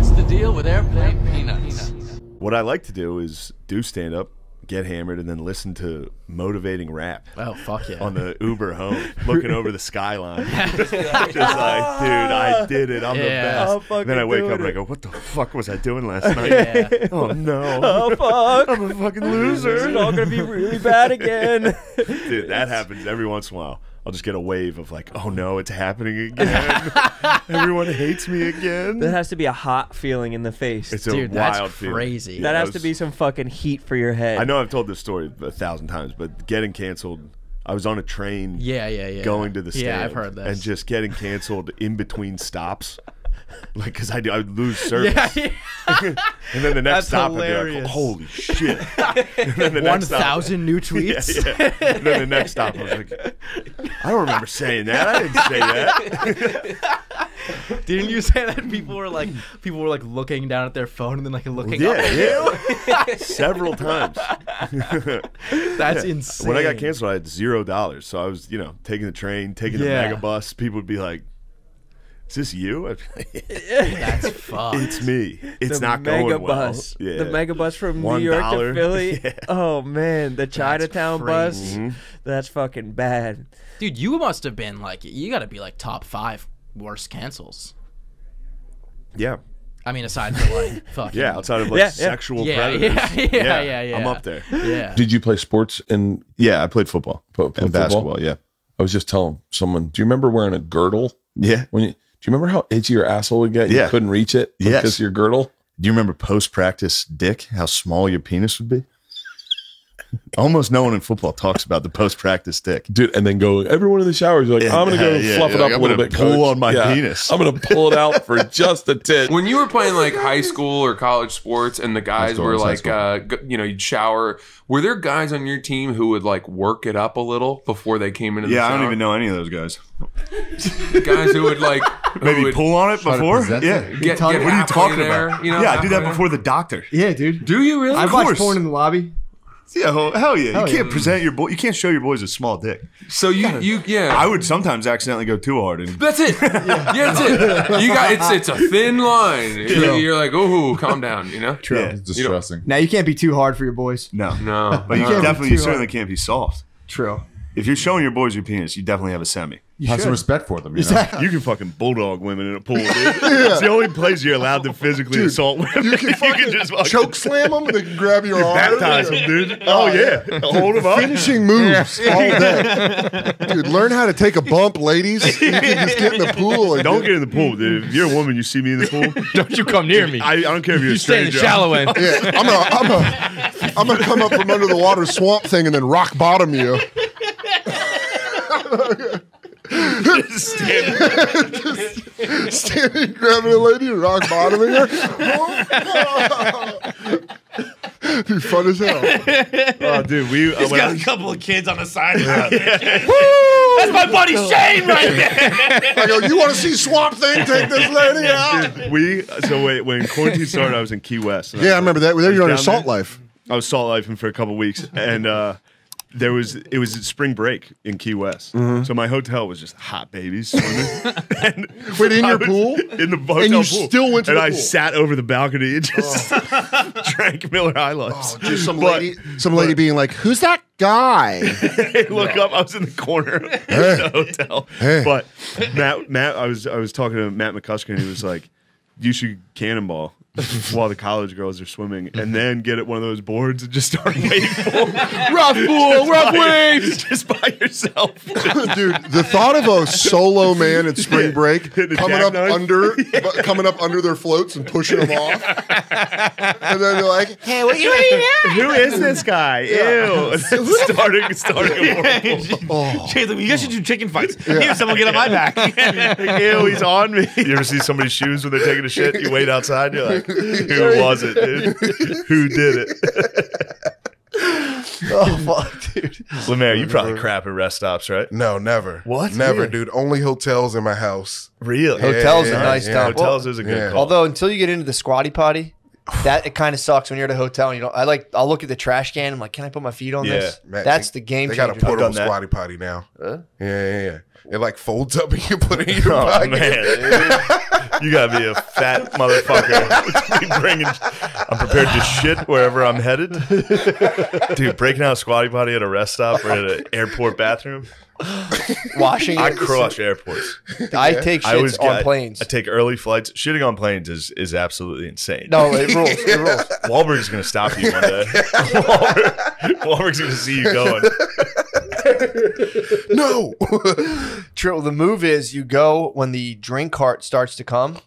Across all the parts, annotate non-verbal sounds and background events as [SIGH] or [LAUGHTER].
What's the deal with airplane peanuts? What I like to do is do stand up, get hammered, and then listen to motivating rap Oh fuck yeah. on the Uber home, looking over the skyline. [LAUGHS] [LAUGHS] Just like, dude, I did it. I'm the Yeah. best. I'm fucking then I wake up doing and I it. go, what the fuck was I doing last [LAUGHS] night? Yeah. Oh no. Oh fuck! I'm a fucking loser. It's all gonna be really bad again. Dude, that happens every once in a while. I'll just get a wave of like, oh no, it's happening again. [LAUGHS] Everyone hates me again. that has to be a hot feeling in the face. It's a wild that's feeling. crazy. that has was- to be some fucking heat for your head. I know I've told this story a thousand times, but getting canceled. I was on a train Yeah, yeah, yeah. going to the stand. Yeah, I've heard that. And just getting canceled in between stops. [LAUGHS] Like, because I, do- I would lose service. yeah, yeah. [LAUGHS] And then the next That's stop, I'd be like, holy shit. [LAUGHS] and then the One stop- thousand new tweets. Yeah, yeah. And then the next stop, I was like, I don't remember saying that. I didn't say that. Didn't you say that people were like people were like looking down at their phone and then like looking Yeah, up at yeah. you? Several times. That's insane. When I got canceled, I had zero dollars. So I was, you know, taking the train, taking Yeah. the mega bus. People would be like, "Is this you?" I'd be like, That's fucked. it's me. It's the not mega going well. bus. Yeah. The mega bus from One New York dollar. to Philly. [LAUGHS] Yeah. Oh man, the Chinatown bus. Mm-hmm. That's fucking bad. Dude, you must have been like you got to be like top five worst cancels. Yeah, I mean, aside from like [LAUGHS] fucking yeah. Outside of like Yeah, yeah. sexual Yeah, predators. [LAUGHS] yeah, yeah, yeah, yeah. I'm up there. yeah. Did you play sports and Yeah, I played football po- and football? basketball. Yeah, I was just telling someone. Do you remember wearing a girdle yeah. when you? Do you remember how itchy your asshole would get? You couldn't reach it because of your girdle. Do you remember post practice dick? How small your penis would be? Almost no one in football talks about the post practice dick. Dude, and then go. Everyone in the showers like, Yeah, I'm gonna go yeah, fluff yeah, it up like, a I'm little bit. pull coach. on my penis. I'm gonna pull it out for [LAUGHS] just a tit. When you were playing like high school or college sports, and the guys were like, uh, you know, you'd shower. Were there guys on your team who would like work it up a little before they came into the Yeah, I don't even know any of those guys. [LAUGHS] guys who would like who Maybe would pull on it before. Yeah. it. Get, talking- get What are you talking there, about? You know, yeah, I do that halfway before the doctor. Yeah, dude. Do you really? I Of watch porn in the lobby. Yeah, hell, hell yeah. Hell you can't yeah. present your boy. You can't show your boys a small dick. so you you yeah. I would sometimes accidentally go too hard. And That's it. [LAUGHS] Yeah, that's it. You got it's it's a thin line. You're, you're like, oh, calm down. You know. yeah, It's You distressing. Now you can't be too hard for your boys. no, No, But you can't definitely, you certainly hard. can't be soft. True. If you're showing your boys your penis, you definitely have a semi. You Have should. some respect for them. You know? You can fucking bulldog women in a pool. Dude. [LAUGHS] It's the only place you're allowed to physically assault women. [LAUGHS] You can, just fucking Choke slam them and they can grab your arm. baptize them, dude. Oh, oh, yeah, hold them up. Finishing moves all day. [LAUGHS] Dude, learn how to take a bump, ladies. You can just get in the pool and Don't get in the pool, dude. If you're a woman, you see me in the pool. Don't you come near me. I, I don't care if you're a you stay in the stranger. shallow end. Yeah, I'm gonna, I'm gonna, I'm gonna come up from under the water swamp thing and then rock bottom you. Standing, standing, grabbing a lady and rock bottoming her. Be fun as hell. Oh, dude, we. Uh, He's when I got a couple of kids on the side. [LAUGHS] That's my buddy Shane right there. I go, you want to see Swamp Thing take this lady out? we so wait when quarantine started, I was in Key West. Yeah, I remember that. There you're on your salt there? life. I was salt lifing for a couple weeks, and uh, there was it was spring break in Key West, Mm-hmm. so my hotel was just hot babies [LAUGHS] swimming. and Wait, [LAUGHS] in I your pool? In the hotel and you pool. still went to and the I pool? Oh. sat over the balcony and just [LAUGHS] drank Miller High Lifes. Just some But- lady, some lady being like, "Who's that guy?" look up. I was in the corner of the hotel. Hey. But Matt, Matt, I was I was talking to Matt McCusker, and he was like, "You should cannonball." [LAUGHS] While the college girls are swimming, and then get at one of those boards and just start waving [LAUGHS] rough pool, rough waves, [LAUGHS] just by yourself. Dude, the thought of a solo man at spring break coming up jackknife. under, bu- coming up under their floats and pushing them off, and then they're like, "Hey, what you eating?" Who is this guy? Ew! starting, starting a whirlpool. Shane's oh. like, you guys should do chicken fights. Here, someone get on my back. Ew, he's on me. You ever see somebody's shoes when they're taking a shit? You wait outside, you're like, [LAUGHS] who was it, dude? [LAUGHS] Who did it? [LAUGHS] Oh fuck, dude. Lemaire, you probably crap at rest stops, right? No, never. What? Never, Really? dude. Only hotels in my house. Really? Hotels Yeah, are nice yeah. dump. Hotels is a good Yeah. call. Although until you get into the squatty potty, [SIGHS] that it kind of sucks when you're at a hotel. And you know, I like I'll look at the trash can. I'm like, can I put my feet on Yeah. this? Man, That's they- the game They got a changer. portable done squatty potty now. Huh? Yeah, yeah, yeah. It like folds up and you put it in your Oh pocket. You gotta be a fat motherfucker. bringing, I'm prepared to shit wherever I'm headed. Dude, breaking out a squatty potty at a rest stop or at an airport bathroom. Washing. I crush airports. I take I always shits on planes. I take early flights. Shitting on planes is is absolutely insane. no, it rules. It [LAUGHS] rules. Wahlberg's gonna stop you one day. [LAUGHS] Wahlberg, Wahlberg's gonna see you going. [LAUGHS] No. [LAUGHS] True. The move is you go when the drink cart starts to come,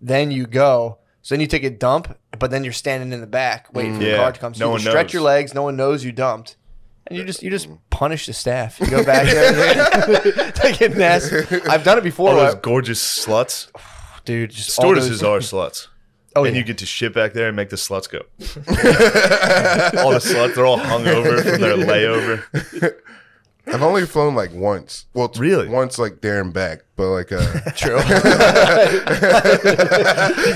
then you go. So then you take a dump, but then you're standing in the back waiting for the Yeah, cart to come. So no you one stretch knows. your legs. No one knows you dumped. And you just you just mm. punish the staff. You go back there, take [LAUGHS] a nasty. I've done it before, All those gorgeous sluts. [SIGHS] dude. Just all Stewardesses those- are sluts. Oh and yeah. you get to shit back there and make the sluts go. all the sluts, they're all hungover from their layover. I've only flown like once. Well, t- Really? Once like there and back, but like uh, [LAUGHS] True. [LAUGHS]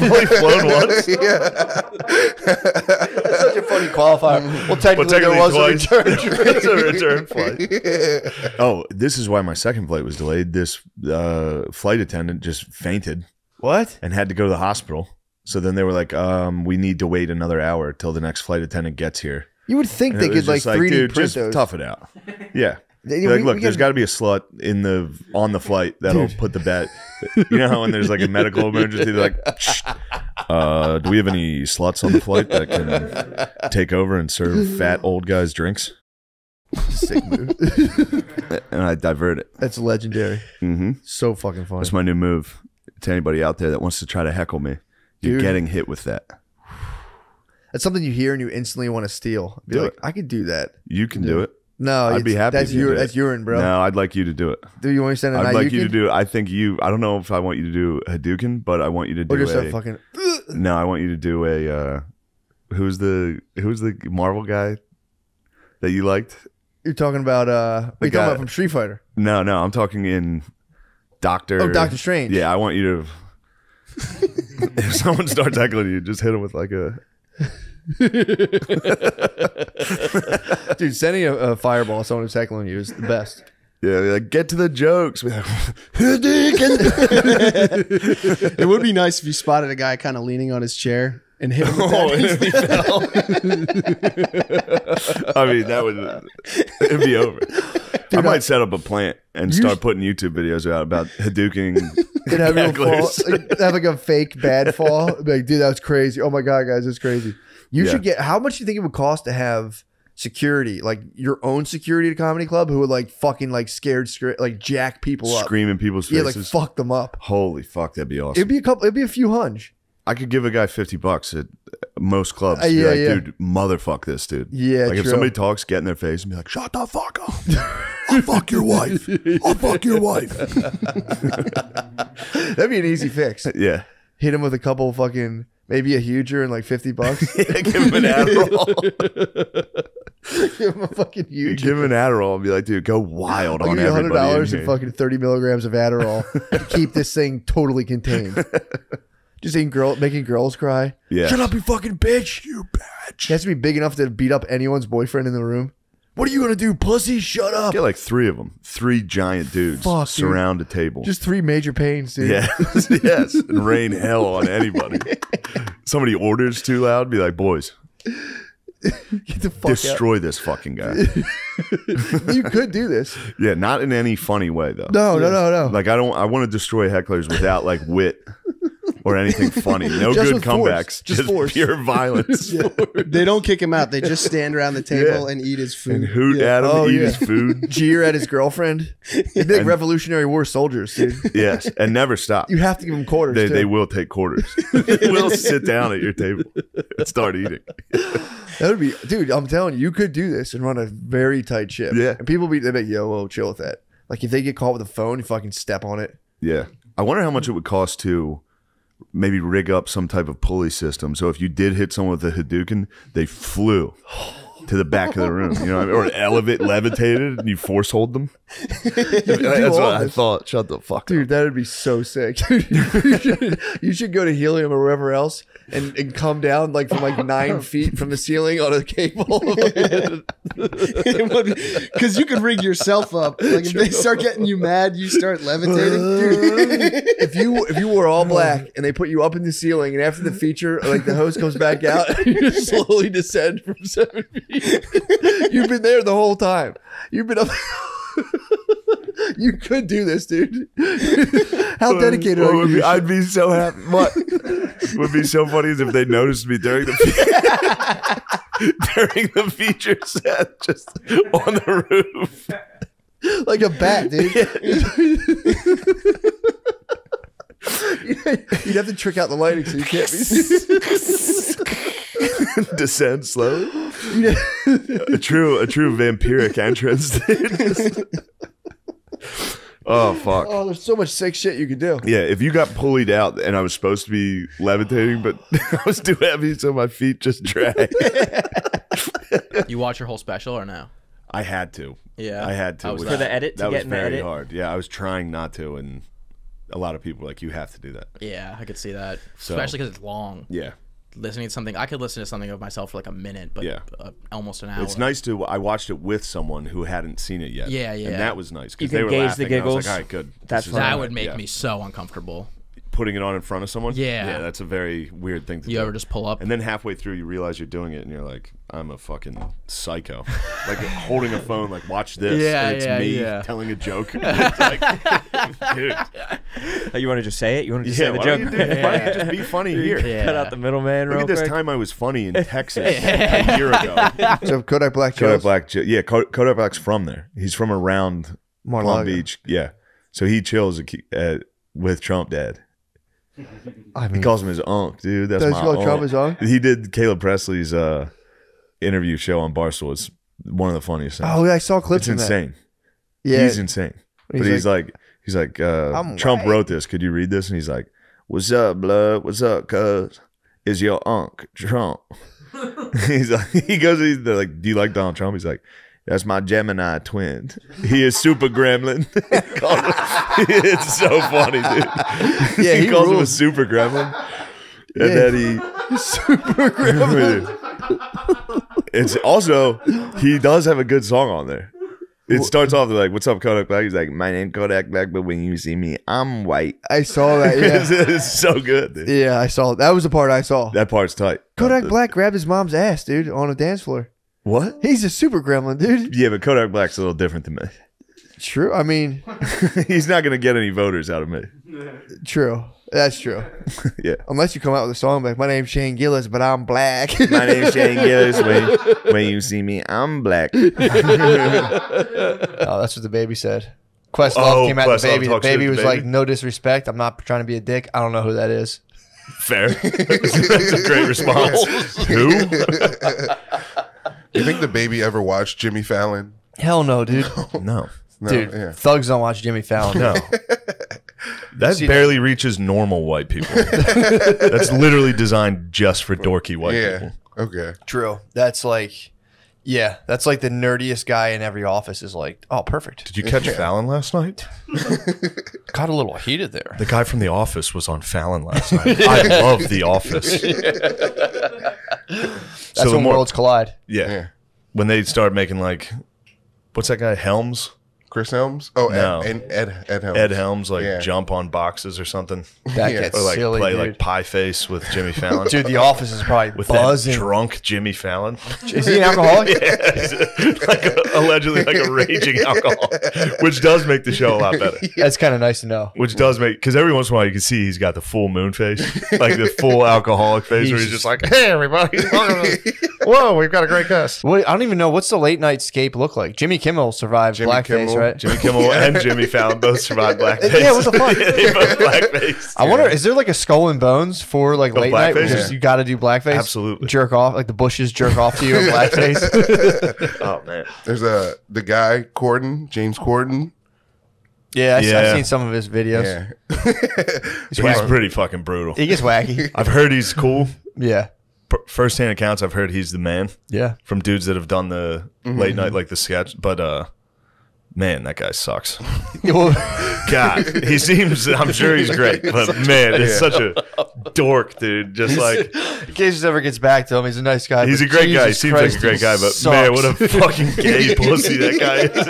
Only flown once. [LAUGHS] Yeah, That's such a funny qualifier. Well, technically, Well, there was a technically return. it's a return flight. Oh, this is why my second flight was delayed. This uh, flight attendant just fainted what? and had to go to the hospital. So then they were like, um, "We need to wait another hour till the next flight attendant gets here." You would think And they could like just 3D dude, print just those. tough it out. Yeah. They- Be like, we- look, we there's can- got to be a slut in the on the flight that'll put the bet. You know how when there's like a medical [LAUGHS] emergency, they're like, "Shh, uh, "Do we have any sluts on the flight that can take over and serve fat old guys drinks?" Sick move. [LAUGHS] And I divert it. That's legendary. Mm-hmm. So fucking funny. That's my new move to anybody out there that wants to try to heckle me. You're Dude. getting hit with that. That's something you hear and you instantly want to steal. Be Do like, it. I could do that. You can do it. No, I'd be happy. That's if you that's urine, bro. No, I'd like you to do it. Do you want to send a I'd like you to do. I think you. I don't know if I want you to do Hadouken, but I want you to do or just a. a fucking. no, I want you to do a. Uh, who's the Who's the Marvel guy that you liked? You're talking about uh, are you guy- talking about from Street Fighter? No, no, I'm talking in Doctor. Oh, Doctor Strange. Yeah, I want you to. [LAUGHS] if someone starts heckling you, just hit them with like a. [LAUGHS] Dude, sending a, a fireball at someone who's heckling you is the best. Yeah, like get to the jokes. Be [LAUGHS] [LAUGHS] It would be nice if you spotted a guy kind of leaning on his chair and hit him with Oh, that. I mean, that would it'd be over. I might set up a plant and start putting YouTube videos out about Hadouken. Could have fall, like, have like a fake bad fall. Like, dude, that's crazy. Oh my god, guys, that's crazy. You Yeah. should get. How much do you think it would cost to have security, like your own security at a comedy club, who would like fucking like scared, like jack people up, Scream in people's yeah, like fuck them up. Holy fuck, that'd be awesome. It'd be a couple. It'd be a few hunch. I could give a guy fifty bucks at most clubs. Uh, Be yeah, like, yeah. dude, motherfuck this dude. Yeah, like if somebody talks, get in their face and be like, "Shut the fuck up! I'll fuck your wife. I'll fuck your wife." [LAUGHS] That'd be an easy fix. [LAUGHS] yeah, Hit him with a couple fucking maybe a huger and like fifty bucks. [LAUGHS] give him an Adderall. [LAUGHS] Give him a fucking huge. give him an Adderall and be like, "Dude, go wild I'll on give everybody." in dollars and here." fucking thirty milligrams of Adderall to [LAUGHS] keep this thing totally contained. Just girl making girls cry. Yeah. Shut up, you fucking bitch. You bitch. He has to be big enough to beat up anyone's boyfriend in the room. What are you gonna do, pussy? Shut up. Get like three of them, three giant dudes Fuck, dude. surround a table. Just three major pains, dude. yes, [LAUGHS] [LAUGHS] yes, and rain hell on anybody. Somebody orders too loud, be like, "Boys, Get the fuck destroy this fucking guy." [LAUGHS] You could do this. yeah, not in any funny way though. No, no, no, no. Like I don't. I want to destroy hecklers without like wit or anything funny. No Just good with force. comebacks. Just Just, force. pure violence. [LAUGHS] they don't kick him out. They just stand around the table Yeah. and eat his food. And food. hoot at him, Oh, eat yeah. his food. [LAUGHS] Jeer at his girlfriend. They'd be like Revolutionary War soldiers, dude. yes, and never stop. You have to give them quarters. They, too. they will take quarters. [LAUGHS] they will sit down at your table and start eating. That would be, dude. I'm telling you, you could do this and run a very tight ship. Yeah. and people be they be like, yo, whoa, chill with that. Like if they get caught with a phone, you fucking step on it. Yeah. I wonder how much it would cost to maybe rig up some type of pulley system. So if you did hit someone with a Hadouken, they flew to the back of the room. You know, what I mean? or elevate levitated and you force hold them. [LAUGHS] That's what I thought. Shut the fuck Dude, that would be so sick. [LAUGHS] you, should, you should go to Helium or wherever else and, and come down like from like nine [LAUGHS] feet from the ceiling on a cable. Because you can rig yourself up. Like if they start getting you mad, you start levitating. if you if you wore all black and they put you up in the ceiling and after the feature like the host comes back out you slowly descend from seven feet you've been there the whole time. You've been up [LAUGHS] you could do this dude. [LAUGHS] How dedicated are you? be- I'd be so happy. What? Would be so funny is if they noticed me during the [LAUGHS] during the feature set, just on the roof. like a bat dude. You'd have to trick out the lighting so you can't be [LAUGHS] Descend slowly. a true, a true vampiric entrance. [LAUGHS] dude. oh fuck. Oh, there's so much sick shit you could do. Yeah, if you got pulleyed out and I was supposed to be levitating, but [LAUGHS] I was too heavy, so my feet just dragged. You watch your whole special or no? I had to. Yeah. I had to. How was which- For the edit, to that get was very edit? hard. Yeah, I was trying not to, and a lot of people were like, "You have to do that." Yeah, I could see that, So- especially because it's long. Yeah. Listening to something, I could listen to something of myself for like a minute, but Yeah. uh, almost an hour. It's nice to. I watched it with someone who hadn't seen it yet. Yeah, yeah. and that was nice because they were gauge the laughing. I was like, "All right, good." That's that would make Yeah. me so uncomfortable. Putting it on in front of someone. Yeah. yeah, that's a very weird thing to You do. You ever just pull up? and then halfway through you realize you're doing it, and you're like, "I'm a fucking psycho." [LAUGHS] like holding a phone, like, "Watch this." Yeah, and it's yeah, me yeah. telling a joke. [LAUGHS] [LAUGHS] It's like, dude. Oh, you want to just say it? You want to just Yeah, say the joke? don't do- why don't you just be funny here? Cut out the middleman. Look real at this quick. time I was funny in Texas a year ago. So Kodak Black Kodak chills? Black, yeah, Kodak Black's from there. He's from around Mar-a-Lago. Palm Beach, yeah. So he chills uh, with Trump Dad. I he calls him his unk, dude. That's Does my he call. Trump his unk? He did Caleb Pressley's uh, interview show on Barstool. It's one of the funniest things. Oh, yeah, I saw clips It's of that. insane. Yeah. he's insane. He's but he's like, like, he's like, uh, Trump white." wrote this. Could you read this? And he's like, "What's up, blood? What's up, cuz? Is your unk Trump?" [LAUGHS] he's like, he goes, he's they're like, "Do you like Donald Trump?" He's like, "That's my Gemini twin. He is super gremlin." [LAUGHS] [LAUGHS] it's so funny, dude. [LAUGHS] Yeah, he, he calls him a super gremlin, and Yeah. then he super gremlin. it's also he does have a good song on there. It starts off like, "What's up, Kodak Black?" He's like, "My name Kodak Black, but when you see me, I'm white." I saw that. it's, Yeah, it's so good. Dude. yeah, I saw that was the part I saw. That part's tight. Kodak Black grabbed his mom's ass, dude, on a dance floor. What? He's a super gremlin, dude. Yeah, but Kodak Black's a little different than me. True. I mean, [LAUGHS] He's not gonna get any voters out of me. [LAUGHS] true. That's true. [LAUGHS] yeah. Unless you come out with a song like, "My name's Shane Gillis, but I'm black." My name's Shane Gillis. When, when you see me, I'm black. oh, that's what DaBaby said. Questlove Oh, came at DaBaby. The baby was the like, "No disrespect. I'm not trying to be a dick. I don't know who that is." Fair. That's a great response. Who? You think DaBaby ever watched Jimmy Fallon? Hell no, dude. [LAUGHS] No. No, dude, yeah. thugs don't watch Jimmy Fallon. No. [LAUGHS] That See, barely reaches normal white people. [LAUGHS] That's literally designed just for dorky white Yeah. people. Okay. True. That's like, yeah, that's like the nerdiest guy in every office is like, oh, perfect. Did you catch Fallon last night? Got a little heated there. The guy from The Office was on Fallon last night. I love The Office. That's when worlds collide. Yeah. Yeah. When they start making like, what's that guy Helms? Chris Helms? Oh, No. Ed, Ed, Ed, Ed Helms. Ed Helms like Yeah. jump on boxes or something. That Yeah. gets or like silly, play dude. like pie face with Jimmy Fallon. [LAUGHS] Dude, the office is probably with buzzing. that drunk Jimmy Fallon. Is he an alcoholic? [LAUGHS] yeah, like a, allegedly like a [LAUGHS] raging alcoholic, which does make the show a lot better. That's kind of nice to know. Which does make because every once in a while you can see he's got the full moon face, like the full alcoholic face, where he's just like, "Hey, everybody! Whoa, we've got a great guest." What, I don't even know what's the late night scape look like. Jimmy Kimmel survived Jimmy blackface, Kimmel. Right? Jimmy Kimmel [LAUGHS] and Jimmy Fallon both survived blackface. Yeah, what the fuck? they both blackface. I wonder, is there like a skull and bones for like Of late night? Where just- You got to do blackface. Absolutely. Jerk off like the bushes jerk off to you in [LAUGHS] blackface. Oh man, There's a the guy Corden, James Corden. yeah, I, Yeah. have seen some of his videos. Yeah. [LAUGHS] he's pretty fucking brutal. He gets wacky. I've heard he's cool. Yeah, per- firsthand accounts, I've heard he's the man. Yeah. from dudes that have done the Mhm. late night like the sketch. But uh, man, that guy sucks. [LAUGHS] God, he seems. I'm sure he's [LAUGHS] great, but man, it's Yeah. such a dork, dude. Just like in case this ever gets back to him, he's a nice guy. He's a great guy. He seems Christ, like a great guy, but man, what a fucking [LAUGHS] gay pussy that guy is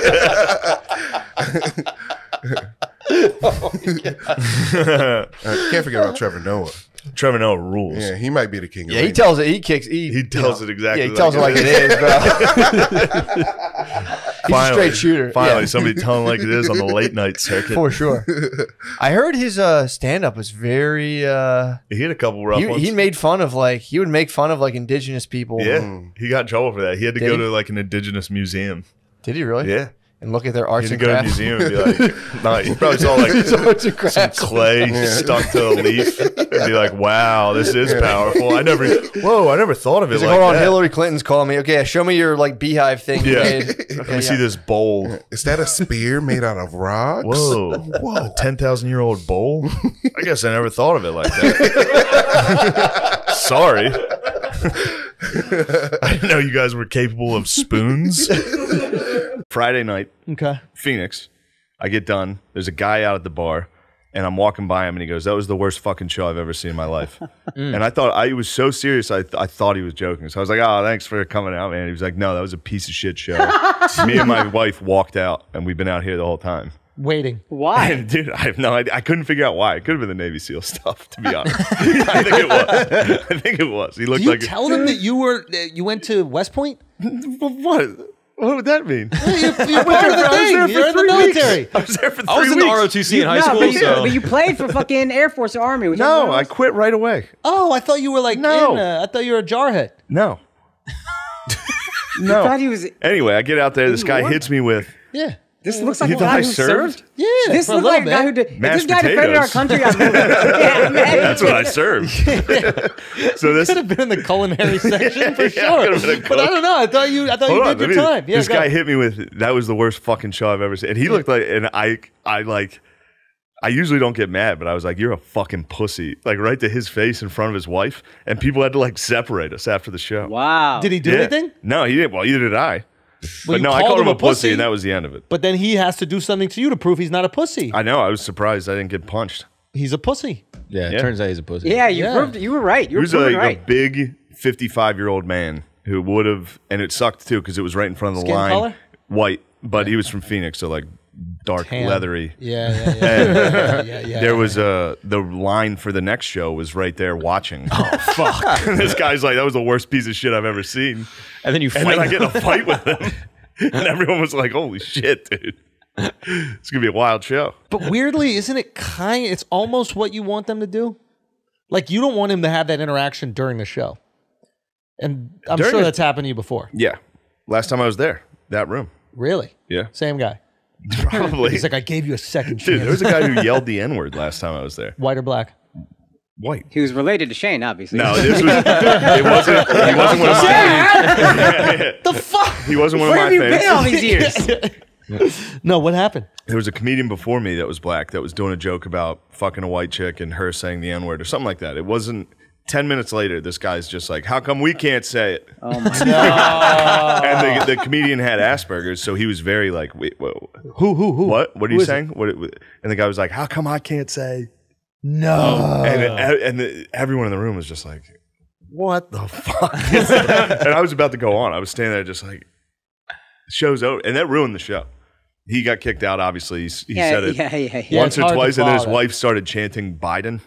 Uh, can't forget about Trevor Noah. Trevor Noah rules. Yeah, he might be the king. Of it. Yeah, of he tells it. He kicks. He, He tells it exactly Yeah, he tells it it like it is. is, bro. [LAUGHS] He's a straight shooter. Finally, Yeah. somebody telling like it is on the late night circuit for sure. [LAUGHS] I heard his uh, stand up was very. Uh, He had a couple rough he, ones. he made fun of like he would make fun of like indigenous people. yeah, he got in trouble for that. He had to Did go he? to like an indigenous museum. Did he really? Yeah. And look at their He arts had and to go to a museum and be like, [LAUGHS] no, he probably saw like [LAUGHS] His some clay Yeah. stuck to a leaf and be like, wow, this is powerful. I never, whoa, I never thought of it He's like like, hold on, that. Hillary Clinton's calling me. Okay, show me your like beehive thing. Yeah. made. [LAUGHS] Let Okay, me see this bowl. Is that a spear made out of rocks? Whoa, whoa, ten thousand year old bowl. I guess I never thought of it like that. Sorry, I didn't know you guys were capable of spoons. Friday night, Okay. Phoenix. I get done. There's a guy out at the bar, and I'm walking by him, and he goes, "That was the worst fucking show I've ever seen in my life." [LAUGHS] Mm. And I thought I was so serious. I, th- I thought he was joking. So I was like, "Oh, thanks for coming out, man." He was like, "No, that was a piece of shit show." [LAUGHS] Me and my wife walked out, and we've been out here the whole time. Waiting. Why? And dude, I have no idea. I couldn't figure out why. It could have been the Navy SEAL stuff, to be [LAUGHS] honest. I think it was. I think it was. He Do looked you like tell them that you were that you went to West Point? what? What would that mean? You're, you're part of the thing. You're in the military. I was there for three I was in the weeks. ROTC in high no, school, but you, so but you played for fucking Air Force or Army. whichever No, I quit right away. Oh, I thought you were like No. in. Uh, I thought you were a jarhead. No. [LAUGHS] I no. thought he was. Anyway, I get out there. This guy what? hits me with. Yeah. This looks like You a guy I who served? served. Yeah. This looks like a guy who did. If Mashed this guy defended our country, I'd. [LAUGHS] Yeah, man. That's what I served. [LAUGHS] so this could have been in the culinary [LAUGHS] section for Yeah, sure. could've been a but I don't know. I thought you. I thought Hold you on, did let your me- time. Yeah, this guy hit me with that was the worst fucking show I've ever seen. And he looked like and I I like I usually don't get mad, but I was like, "You're a fucking pussy!" Like right to his face in front of his wife, and people had to like separate us after the show. Wow. Did he do Yeah. anything? No, he didn't. Well, either did I. Well, but no, I called called him him a a pussy, pussy. and that was the end of it. But then he has to do something to you to prove he's not a pussy. I know. I was surprised I didn't get punched. He's a pussy. yeah, it Yeah. turns out he's a pussy. Yeah, you Yeah. proved. You were right. You He were was like proven a big 55 year old man who would have, and it sucked too because it was right in front of the Skin line. color? White, but he was from Phoenix, so like dark, Tan. leathery. Yeah, yeah, yeah. [LAUGHS] Yeah, yeah, yeah, there yeah. was a the line for the next show was right there watching. Oh fuck! [LAUGHS] this guy's like, that was the worst piece of shit I've ever seen. And then you fight. And fight. then I get in a fight with him, [LAUGHS] and everyone was like, "Holy shit, dude! It's gonna be a wild show." But weirdly, isn't it kind? It's almost what you want them to do. Like you don't want him to have that interaction during the show, and I'm During sure it- that's happened to you before. Yeah, last time I was there, that room. Really? Yeah, Same guy. [LAUGHS] probably. He's like, I gave you a second chance. Dude, there was a guy who yelled the N word last time I was there. White or black? White. He was related to Shane, obviously. No, [LAUGHS] this was. It wasn't. He wasn't one of my. [LAUGHS] the fuck? He wasn't one Where of have my you fans. been all these years? [LAUGHS] No, what happened? There was a comedian before me that was black that was doing a joke about fucking a white chick and her saying the N word or something like that. It wasn't. Ten minutes later, this guy's just like, "How come we can't say it?" Oh my god. and the, the comedian had Asperger's, so he was very like, "Wait, whoa, Who? Who? Who? what? What are Who you is it? saying?" What? And the guy was like, "How come I can't say?" No. And and the, everyone in the room was just like, "What the [LAUGHS] fuck?" [LAUGHS] and I was about to go on. I was standing there just like, "Show's over," and that ruined the show. He got kicked out. Obviously, he, he Yeah, said it yeah, yeah, yeah. once it's or twice, and then his wife started chanting Biden,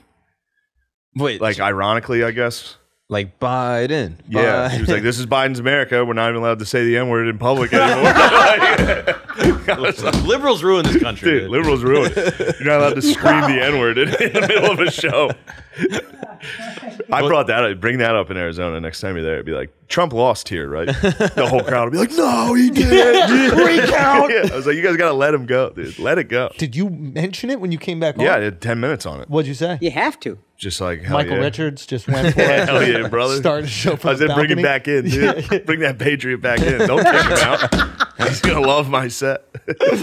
Wait, like ironically, I guess. like Biden. Yeah, he was like, "This is Biden's America. We're not even allowed to say the N word in public [LAUGHS] anymore." I was like, liberals ruin this country. Dude, dude. liberals ruined. You're not allowed to scream the N word in, in the middle of a show. [LAUGHS] I brought that up. Bring that up in Arizona next time you're there. It'd be like, Trump lost here, right? The whole crowd would be like, no, he [LAUGHS] did. Recount. Yeah, I was like, you guys got to let him go, dude. Let it go. Did you mention it when you came back? Yeah, I on? did 10 minutes on it. What'd you say? You have to. Just like, hell Michael yeah. Richards just [LAUGHS] went for it. Hell yeah, brother. Started the show from I the said, bring him back in, dude. Yeah. Bring that Patriot back in. Don't kick him out. [LAUGHS] He's going to love my set.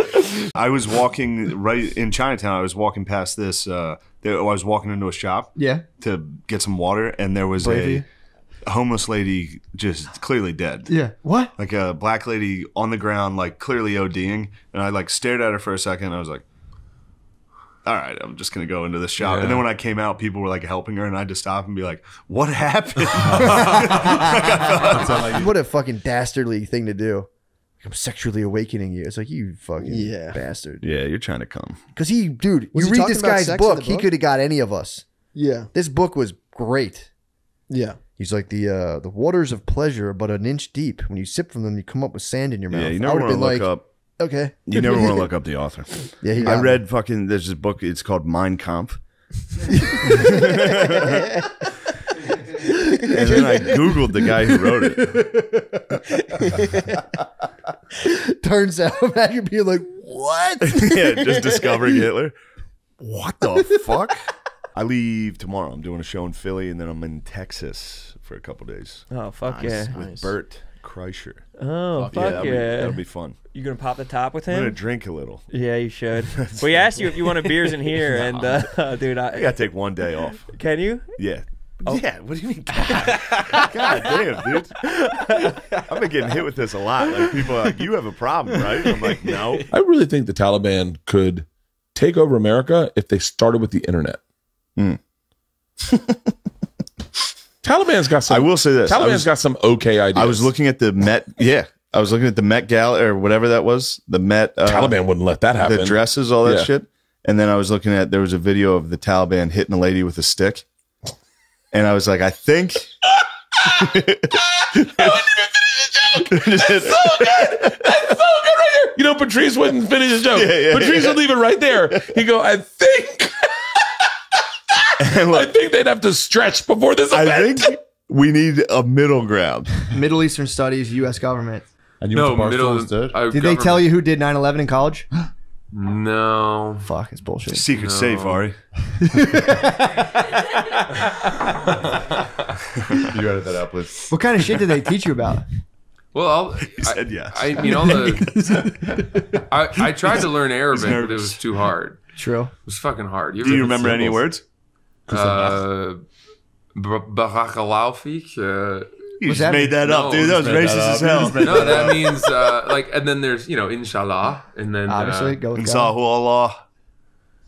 [LAUGHS] I was walking right in Chinatown. I was walking past this. Uh, there, I was walking into a shop Yeah. to get some water, and there was Brave a homeless lady just clearly dead. Yeah. What? Like a black lady on the ground, like clearly ODing, and I like stared at her for a second. I was like, "All right, I'm just gonna go into the shop." Yeah. And then when I came out, people were like helping her, and I had to stop and be like, "What happened?" [LAUGHS] like, what a fucking dastardly thing to do. I'm sexually awakening you. It's like you fucking Yeah. bastard. yeah, you're trying to come. Because he, dude, Was you he read this guy's sex in book, he could have got any of us. Yeah. This book was great. Yeah. He's like the uh, the waters of pleasure, are but an inch deep. When you sip from them, you come up with sand in your mouth. Yeah, you I never would've want to look like, up. Okay. You never want to look [LAUGHS] up the author. Yeah, he I got me. read fucking. There's this book. It's called Mein Kampf. [LAUGHS] and then I googled the guy who wrote it. Turns out, [LAUGHS] imagine being like, what? yeah, just discovering Hitler. What the fuck? I leave tomorrow. I'm doing a show in Philly, and then I'm in Texas for a couple days Oh fuck Nice. yeah! with Bert Kreischer. Oh yeah, fuck that'll be, yeah! that'll be fun. You gonna pop the top with him? I'm gonna drink a little. Yeah, you should. [LAUGHS] we asked you if you wanted beers in here, [LAUGHS] and uh, [LAUGHS] dude, I I, gotta take one day off. can you? Yeah. Yeah, what do you mean? God, God damn, dude. I've been getting hit with this a lot. Like people are like, you have a problem, right? I'm like, no. I really think the Taliban could take over America if they started with the internet. Taliban's got some. I will say this. Taliban's was- got some okay ideas. I was looking at the Met. Yeah, I was looking at the Met Gala or whatever that was. The Met. Uh, Taliban wouldn't let that happen. The dresses, all that Yeah. shit. And then I was looking at there was a video of the Taliban hitting a lady with a stick, and I was like, I think. [LAUGHS] [LAUGHS] [LAUGHS] That's so good. That's so good right here. You know, Patrice wouldn't finish his joke. Yeah, yeah, Patrice yeah. would leave it right there. He go, I think, [LAUGHS] I look, think they'd have to stretch before this event. I think we need a middle ground. [LAUGHS] Middle Eastern Studies, U.S. government. And you No, went to middle. Barstool instead? uh, Did they tell you who did 9/11 in college? [GASPS] No. Fuck, it's bullshit. Secret No. safe, Ari. [LAUGHS] You edit that out, please. What kind of shit did they teach you about? Well, I'll, He said yes. I mean, all the. I, I tried to learn Arabic, but it was too hard. True. It was fucking hard. Do you remember any words? Uh, Barakallahu feek. Uh, You What's just that made that mean? up, dude. That was racist as hell. You just made no, that means uh, like, and then there's you know, inshallah, and then Obviously, uh, go with God. Insahu Allah.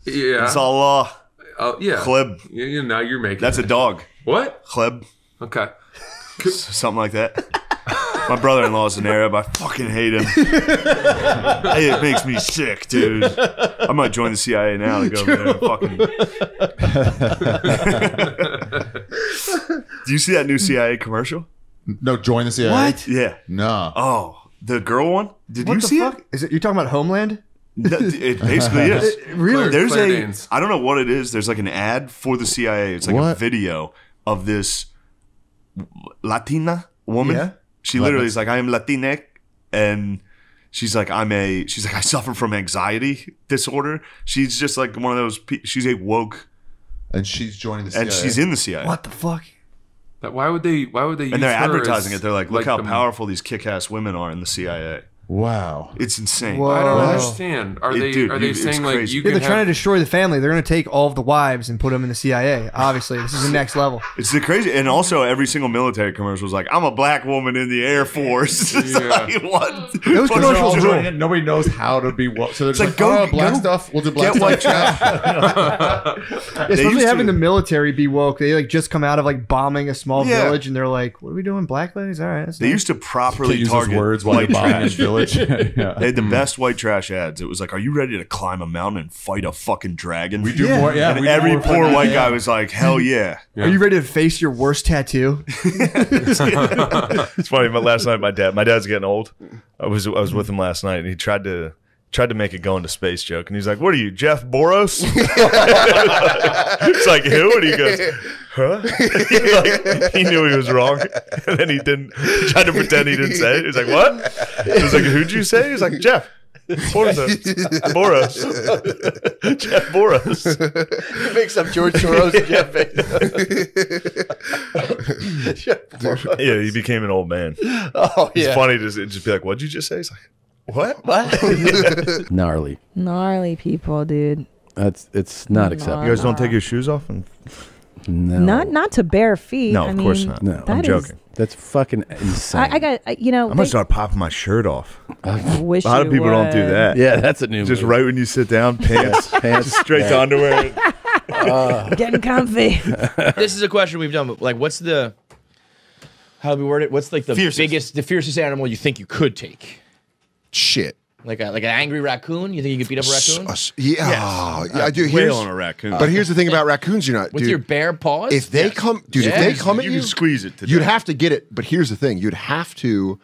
yeah, Inshallah. oh yeah, Chleb. Yeah, you now you're making That's a dog. what? Chleb. Okay, [LAUGHS] Something like that. My brother-in-law is an Arab. I fucking hate him. [LAUGHS] it makes me sick, dude. I might join the CIA now to go over there and fucking. [LAUGHS] Do you see that new CIA commercial? No, join the CIA. What? Yeah. No. Oh, the girl one. Did What you the see fuck? it? Is it? You're talking about Homeland? That- It [LAUGHS] basically is. Really? There's Claire a. Danes. I don't know what it is. There's like an ad for the CIA. It's like a video of this Latina woman. Yeah. She literally is like, I am Latinx, and she's like, I'm a. She's like, I suffer from anxiety disorder. She's just like one of those. Pe- she's a woke, And she's joining the CIA. and she's in the CIA. What the fuck? That- why would they? Why would they? Use And they're her advertising as, it. They're like, look how the- powerful these kick-ass women are in the CIA. Wow. It's insane. Whoa. I don't understand. Are It- they? dude, are they you- saying like crazy. you Yeah, can they're trying to destroy the family. They're going to take all of the wives and put them in the CIA. Obviously, this is the next level. It's the crazy, and also every single military commercial is like, "I'm a black woman in the Air Force." [LAUGHS] it's Yeah. like, what? Those What- They're all commercials doing it. Nobody knows how to be what. So they're just like, like, go- oh, black go stuff. We'll do black Get white stuff. trash. [LAUGHS] [LAUGHS] Especially having to- the military be woke. They like just come out of like bombing a small Yeah. village, and they're like, "What are we doing, black ladies? All right." That's They nice." used to properly use target words while you're white bombing a trash. village. [LAUGHS] yeah. They had the mm. best white trash ads. It was like, "Are you ready to climb a mountain and fight a fucking dragon?" We do Yeah. more. Yeah. and every more for poor that, white yeah. guy was like, "Hell [LAUGHS] yeah!" Are you ready to face your worst tattoo? [LAUGHS] it's funny, but last night my dad, my dad's getting old. I was I was with him last night, and he tried to tried to make a go into space joke, and he's like, "What are you, Jeff Boros?" [LAUGHS] it's like who? And he goes, "Huh?" [LAUGHS] like, he knew he was wrong, and then he didn't. He tried to pretend he didn't say it. He's like, "What?" He was like, "Who'd you say?" He's like, "Jeff." Boros. Boros. [LAUGHS] Jeff Boros. he makes up George Soros and Jeff Bezos. Yeah, he became an old man. Oh, yeah. It's funny to just, just be like, "What'd you just say?" He's like, "What?" [LAUGHS] What? [LAUGHS] Gnarly. Gnarly people, dude. That's it's not acceptable. You guys don't take your shoes off and No. Not not to bare feet. No, I of course not. No, I'm is- joking. That's fucking insane. I, I got I- you know. I'm gonna they- start popping my shirt off. [LAUGHS] wish A lot of you people don't do that. Yeah, that's a new one. Just move. right when you sit down, pants, pants, just straight to yeah. underwear. Ah. Getting comfy. this is a question we've done. but, Like, what's the how do we word it? What's like the Fiercest. biggest, the fiercest animal you think you could take? Shit. Like a like an angry raccoon? You think you could beat up a raccoon? S- yeah, oh, yeah, I do. Whale Here's, on a raccoon. But here's the thing about raccoons, you know, With dude, your bare paws? if they Yes. come, dude, if Yeah. they come at you you, can squeeze it. To you'd death. have to get it. But here's the thing: you'd have to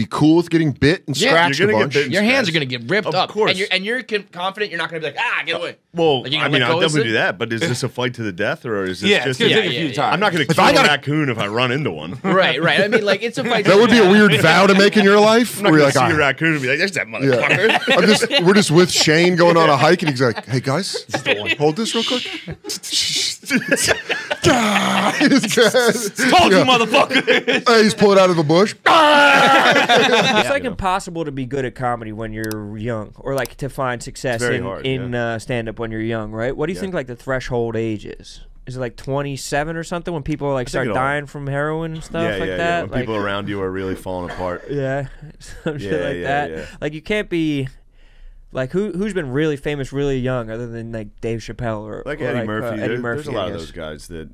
be cool with getting bit and Yeah, scratched you're a gonna get bunch. bit and Your hands are gonna get ripped Of up, course. and you're and you're con- confident you're not gonna be like ah get away. Well, Like, you I gonna mean, let I'll of definitely it? do that. But is this a fight to the death, or is this Yeah, it's just? gonna a- take a yeah, few yeah. times. I'm not going to kill I a gotta- raccoon if I run into one. I'm [LAUGHS] right, right. I mean, like it's a [LAUGHS] fight. That would be a weird vow to make in your [LAUGHS] life. not where going you're to like, see a "Ah, raccoon and be like, "There's that motherfucker." Yeah. I'm just we're just with Shane going on a hike, and he's like, "Hey guys, hold this real quick." He's good. Told you, Yeah. motherfucker. [LAUGHS] Hey, he's pulling out of the bush. [LAUGHS] it's like impossible to be good at comedy when you're young, or like to find success very in, hard, in uh, stand up when you're young, right? What do you think like the threshold age is? Is it like 27 or something when people like start it all- dying from heroin and stuff yeah, like yeah, that? yeah. When Like- people around you are really falling apart. [LAUGHS] yeah, some shit Yeah, like yeah, that. yeah. Like you can't be like who who's been really famous really young other than like Dave Chappelle or Like or, Eddie uh, Murphy. Eddie there- Murphy. There's a lot of those guys that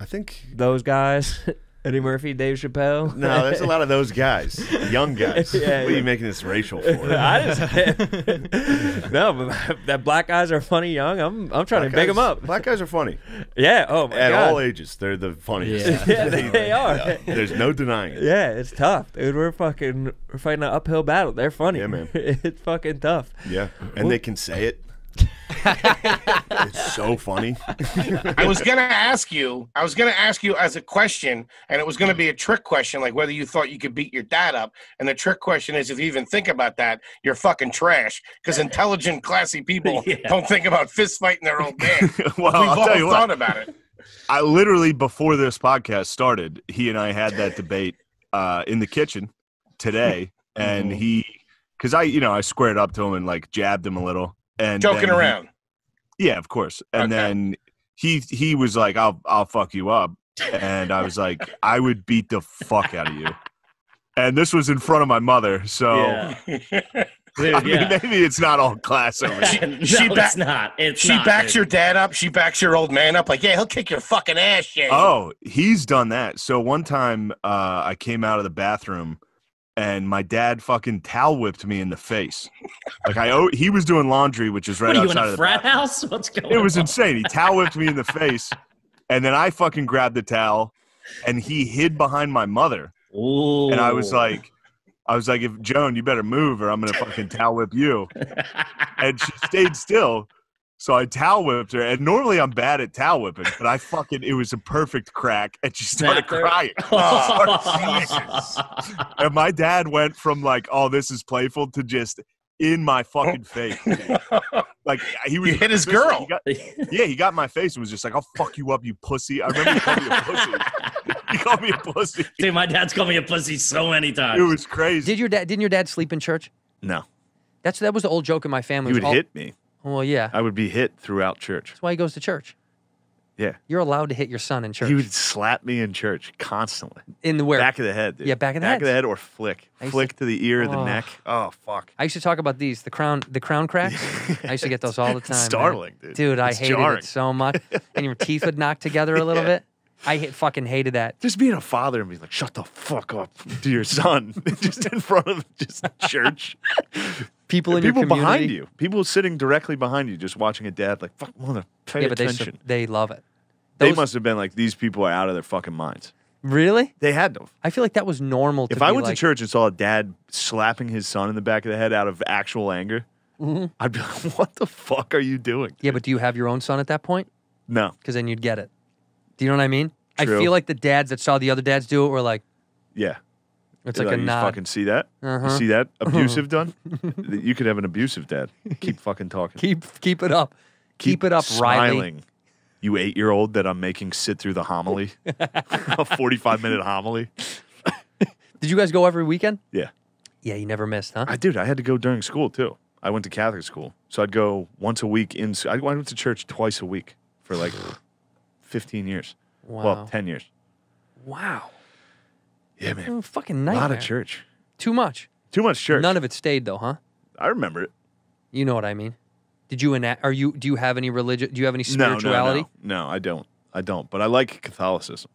I think. Those guys, [LAUGHS] Eddie Murphy, Dave Chappelle. [LAUGHS] No, there's a lot of those guys, young [LAUGHS] guys. Yeah, what are you making this racial for? [LAUGHS] I just no, but that black guys are funny young. I'm I'm trying Black to big guys- them up. Black guys are funny. Yeah. Oh my At god. all ages, they're the funniest. Yeah, they are. Yeah, There's no denying it. Yeah, it's tough, dude. We're fucking we're fighting an uphill battle. They're funny. Yeah, man. it's fucking tough. Yeah, and they can say it. It's so funny. I was gonna ask you. I was gonna ask you as a question, and it was gonna be a trick question, like whether you thought you could beat your dad up. And the trick question is, if you even think about that, you're fucking trash. Because intelligent, classy people [LAUGHS] don't think about fist fighting their old man. [LAUGHS] well, We've I'll all tell you what. about it. I literally before this podcast started, he and I had that debate uh, in the kitchen today, and Mm-hmm. he, because I, you know, I squared up to him and like jabbed him a little, and Joking around. Yeah, of course. And then he he was like, "I'll I'll fuck you up," and I was like, "I would beat the fuck out of you." And this was in front of my mother, so [LAUGHS] Dude, I mean, yeah. maybe it's not all class over she No, ba- it's not. It's she not, backs dude. your dad up. She backs your old man up. Like, yeah, he'll kick your fucking ass, Shane. Oh, he's done that. So one time uh, I came out of the bathroom and my dad fucking towel whipped me in the face. Like I owe, he was doing laundry, which is right What are you in outside a of the frat house? [LAUGHS] What's going It was on? insane. He towel whipped me in the face, and then I fucking grabbed the towel, and he hid behind my mother. Ooh. And I was like, I was like, if Joan, you better move, or I'm gonna fucking towel whip you. [LAUGHS] and she stayed still. So I towel whipped her, and normally I'm bad at towel whipping, but I fucking it was a perfect crack, and she started Snapped her? crying. [LAUGHS] Oh, [LAUGHS] Jesus. and my dad went from like, "Oh, this is playful," to just in my fucking oh. face. [LAUGHS] Like he was You hit his he got- girl. yeah, he got in my face and was just like, "I'll fuck you up, you pussy." I remember he called me a pussy. he called me a pussy. Dude, my dad's called me a pussy so many times. It was crazy. Did your dad? Didn't your dad sleep in church? No, That's that was the old joke in my family. he would all- hit me. Well, yeah. I would be hit throughout church. That's why he goes to church. Yeah, You're allowed to hit your son in church. he would slap me in church constantly. in the where? Back of the head, dude. Yeah, back of the back head. of the head or flick, flick to, the ear, the Oh. neck. Oh fuck! I used to talk about these, the crown, the crown cracks. [LAUGHS] I used to get those all the time. man. startling, dude. Dude, I hated jarring. it so much. And your teeth would knock together a little [LAUGHS] Yeah. bit. I hate, fucking hated that. Just being a father and being like, "Shut the fuck up" to your son, [LAUGHS] just in front of just church. People in And your people behind you, people sitting directly behind you, just watching a dad. Like, fuck, mother, pay yeah, but they, attention. su- they love it. They must have been like, these people are out of their fucking minds. Really? They had to. I feel like that was normal. If to I went like, to church and saw a dad slapping his son in the back of the head out of actual anger, Mhm. I'd be like, "What the fuck are you doing?" Yeah, but do you have your own son at that point? No, Because then you'd get it. Do you know what I mean? I feel like the dads that saw the other dads do it were like, yeah, it's You're like, a you nod. fucking see that? Uh-huh. You see that [LAUGHS] abusive done? you could have an abusive dad. Keep fucking talking. Keep keep it up. Keep, it up, Riley. smiling. You eight year old that I'm making sit through the homily, [LAUGHS] a 45 minute homily. Did you guys go every weekend? Yeah. Yeah, you never missed, huh? I did. I had to go during school too. I went to Catholic school, so I'd go once a week. In I went to church twice a week for like [SIGHS] 15 years. Wow. Well, 10 years. Wow. Yeah, man. Oh, fucking A lot of church. Too much. Too much church. None of it stayed though, huh? I remember it. You know what I mean? Did you enact? Are you? Do you have any religion? Do you have any spirituality? No, no? No, no, I don't. I don't. But I like Catholicism.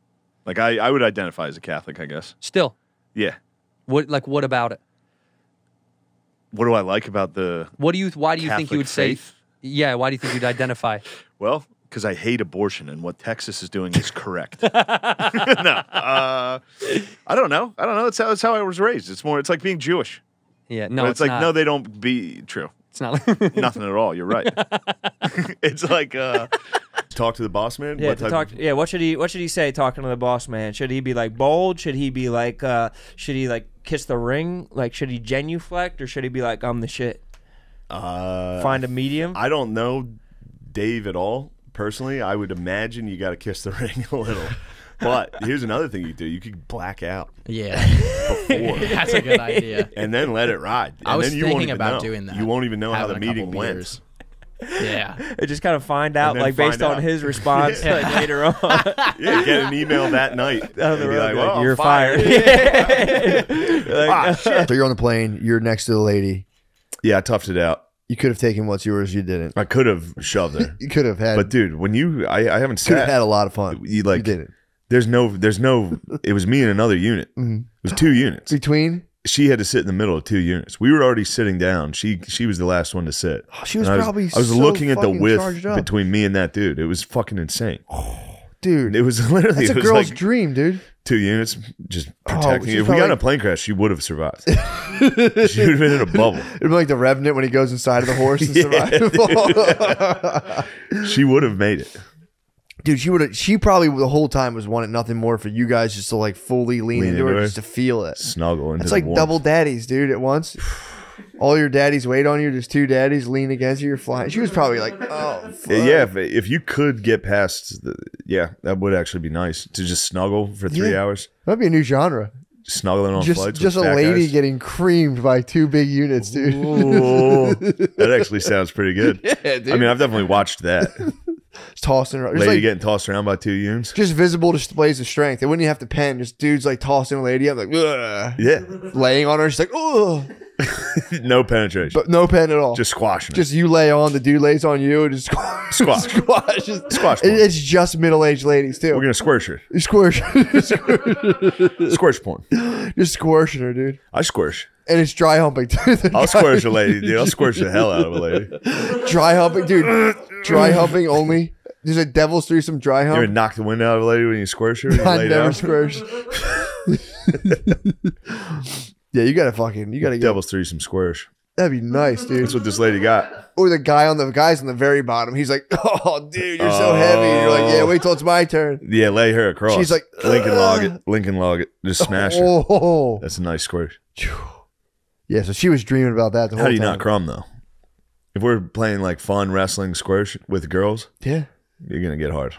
Like I, I would identify as a Catholic, I guess. Still, Yeah. what? Like, what about it? What do I like about the What do you? Why do you think you Catholic would say? Yeah. Why do you think you'd identify? [LAUGHS] Well, because I hate abortion, and what Texas is doing is correct. [LAUGHS] [LAUGHS] no, uh, I don't know. I don't know. That's how, that's how I was raised. It's more. It's like being Jewish. Yeah. No, it's, it's, like not. no, they don't be true. It's not. Like [LAUGHS] nothing at all. You're right. it's like uh, Talk to the boss man. Yeah, What to talk. of- yeah, what should he? What should he say talking to the boss man? Should he be like bold? Should he be like? uh Should he like kiss the ring? Like, should he genuflect or should he be like, I'm the shit? Uh, Find a medium. I don't know Dave at all personally. I would imagine you got to kiss the [LAUGHS] ring a little. But here's another thing you do: you could black out. Yeah. before [LAUGHS] That's a good idea. and then let it ride. I And was then you won't thinking even about know. doing that. You won't even know how the Having a couple meeting went. beers. Yeah. And just kind of find out, And then like based find on his response, [LAUGHS] Yeah. like later on. Yeah, get an email that night. Down the road, like, be like, well, you're fired. fired. ah, shit. So you're on the plane. You're next to the lady. Yeah, I toughed it out. You could have taken what's yours. You didn't. I could have shoved her. [LAUGHS] You could have had. But dude, when you, I, I haven't could have sat. had a lot of fun. You like, didn't. There's no, there's no. [LAUGHS] It was me and another unit. Mhm. It was two units between. She had to sit in the middle of two units. We were already sitting down. She, she was the last one to sit. she was And I probably I was so looking at the width between me and that dude. It was fucking insane. [SIGHS] [SIGHS] Dude, it was [LAUGHS] literally. That's it a was girl's like dream, dude. two units just Oh, protecting she's you. If we got in a plane crash, she would have survived. [LAUGHS] she would have been in a bubble. It'd be like the Revenant when he goes inside of the horse and [LAUGHS] survives. she would have made it. Dude, she would have. She probably the whole time was wanting nothing more for you guys just to like fully lean, Lean into, into her, her. just to feel it. Snuggle into It's the like warmth. double daddies, dude. At once, [SIGHS] [SIGHS] [SIGHS] all your daddies weight on you. There's two daddies lean against you. You're flying. She was probably like, oh, fuck. Yeah, if, if you could get past, the, yeah, that would actually be nice to just snuggle for three Yeah. hours, That'd be a new genre. snuggling on Just, flights. just a with fat lady guys. getting creamed by two big units, dude. Ooh, that actually [LAUGHS] sounds pretty good. Yeah, dude. I mean, I've definitely watched that. [LAUGHS] It's tossing around. Just Lady like- getting tossed around by two units. just visible displays of strength. They wouldn't even have to pen. Just dudes like tossing a lady up, like Ugh. Yeah, laying on her. She's like, oh, [LAUGHS] no penetration, but no pen at all. just squashing. Just you lay on, the dude lays on you, and just squash, [LAUGHS] Squash. squash, just- Squash porn. It's just middle aged ladies too. We're gonna squish her. You [LAUGHS] squish, Squish porn. just squishing her, dude. I squish. And it's dry humping. Dude. I'll squish a lady, dude. I'll squish the hell out of a lady. dry humping, dude. Dry humping only. There's a devil's threesome dry You ever hump. knock the wind out of a lady when you squish her? you I never down? squish. Yeah, you gotta fucking, you gotta get. Devil's threesome squish. That'd be nice, dude. That's what this lady got. Or the guy on the guys on the very bottom. He's like, [LAUGHS] "Oh, dude, you're so heavy." And you're like, "Yeah, oh. wait till it's my turn." Yeah, lay her across. She's like, Lincoln log it. Lincoln log it. Just smash her. Oh, That's a nice squish. yeah. So she was dreaming about that the whole How do you time. not crumb though? If we're playing like fun wrestling squish with girls, Yeah. you're gonna get hard.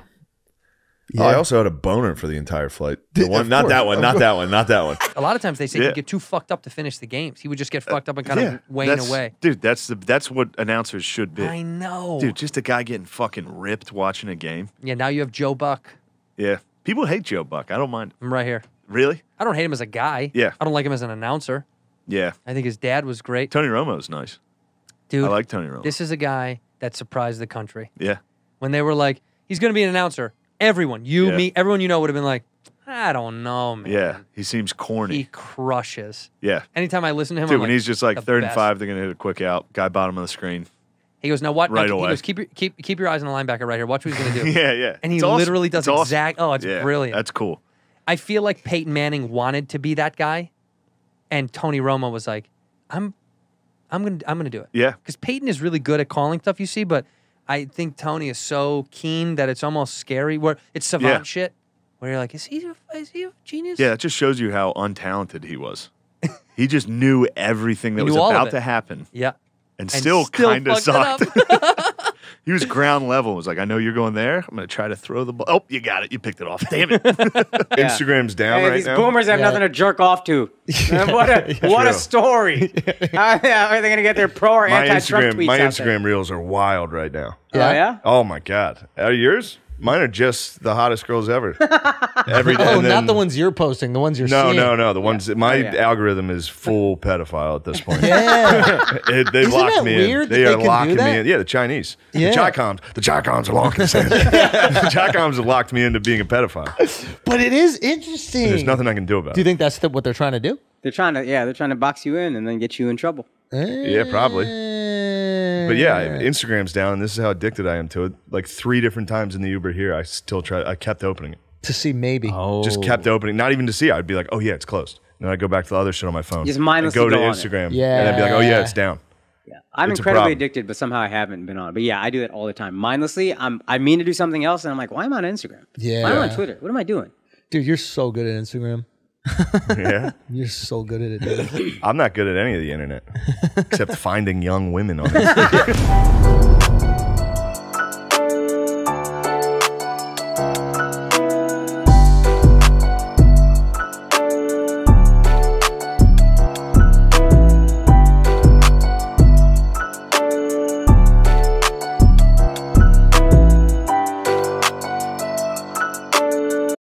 Yeah. Oh, I also had a boner for the entire flight. The one, not that one, not that one, not that one. A lot of times they say Yeah. he'd get too fucked up to finish the games. He would just get uh, fucked up and kind yeah, of wane away. dude. That's the that's what announcers should be. I know. dude. Just a guy getting fucking ripped watching a game. Yeah, now you have Joe Buck. Yeah, people hate Joe Buck. I don't mind. I'm right here. Really? I don't hate him as a guy. Yeah. I don't like him as an announcer. Yeah. I think his dad was great. Tony Romo's nice. Dude, I like Tony Romo. This is a guy that surprised the country. yeah. When they were like, he's going to be an announcer. Everyone, you, Yeah. me, everyone you know would have been like, I don't know, man. Yeah. He seems corny. He crushes. yeah. Anytime I listen to him, Dude, I'm when like, he's just like third and five, they're gonna hit a quick out. Guy bottom of the screen. He goes, now what? Right now, away. He goes, keep your, keep keep your eyes on the linebacker right here. Watch what he's gonna do. [LAUGHS] yeah, yeah. And he It's awesome. literally does It's awesome. Oh, it's Yeah, brilliant. That's cool. I feel like Peyton Manning wanted to be that guy, and Tony Romo was like, "I'm, I'm gonna, I'm gonna do it." Yeah. Because Peyton is really good at calling stuff, you see, but I think Tony is so keen that it's almost scary. Where it's savant Yeah. shit, where you're like, "Is he, a, is he a genius?" Yeah, that just shows you how untalented he was. [LAUGHS] he just knew everything that was knew of about to happen. Yeah. And, And still, still kind of it sucked. [LAUGHS] he was ground level. It was like, I know you're going there. I'm going to try to throw the ball. Oh, you got it. You picked it off. Damn it. [LAUGHS] Instagram's down Hey, right these now. boomers have Yeah. nothing to jerk off to. [LAUGHS] Uh, what a what a True. story! how, [LAUGHS] how are they going to get their pro or my anti-Trump Instagram, tweets my out Instagram reels are wild right now. there? Oh yeah. Oh my god, are yours? Mine are just the hottest girls ever. [LAUGHS] Every day. Oh, and not then- the ones you're posting. The ones you're no, seeing. no, no. No. The ones that oh, my Oh, yeah. algorithm is full pedophile at this [LAUGHS] point. Yeah. [LAUGHS] it, they've Isn't locked that me weird in. that They they are can do locking that? me in. Yeah, the Chinese. Yeah. The Chicoms. The Chicoms are locking us in. the Chicoms have locked me into being a pedophile. But it is interesting. There's nothing I can do about it. Do you it. think that's the, what they're trying to do? They're trying to, yeah, they're trying to box you in and then get you in trouble. Eh. Yeah, probably. But yeah, Instagram's down, and this is how addicted I am to it. Like three different times in the Uber here, I still try. I kept opening it. To see maybe. Oh. Just kept opening, not even to see. I'd be like, oh yeah, it's closed. And then I'd go back to the other shit on my phone. Just and mindlessly go to go on it. Instagram. Yeah. And I'd be like, oh yeah, it's down. Yeah. I'm It's a incredibly problem. addicted, but somehow I haven't been on it. But yeah, I do it all the time. Mindlessly, I'm I mean to do something else, and I'm like, why am I on Instagram? Yeah. Why am I on Twitter? What am I doing? Dude, you're so good at Instagram. Yeah. [LAUGHS] You're so good at it, dude. I'm not good at any of the internet except finding young women on it. [LAUGHS]